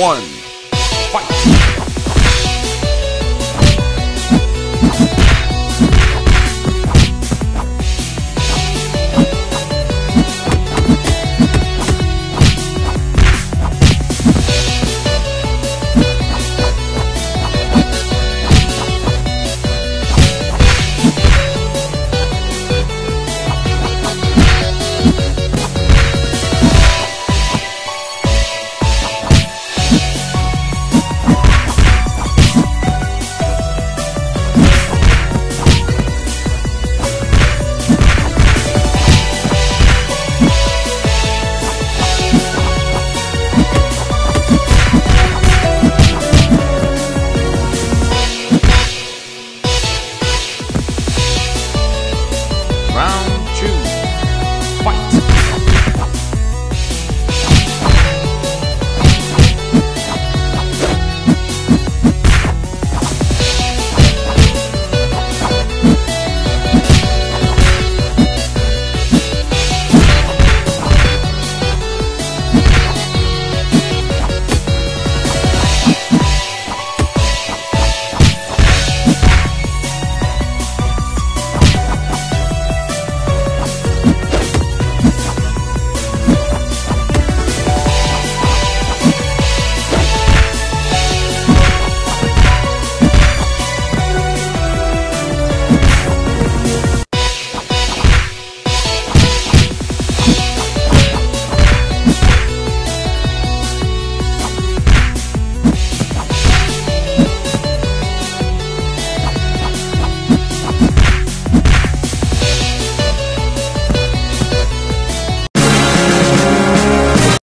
One, fight!